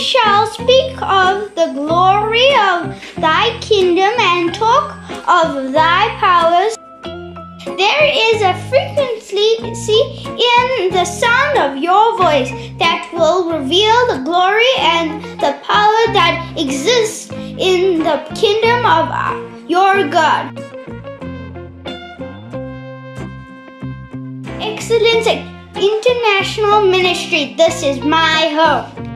shall speak of the glory of thy kingdom and talk of thy powers. There is a frequency in the sound of your voice that will reveal the glory and the power that exists in the kingdom of your God. Excellence International Ministry, this is my home.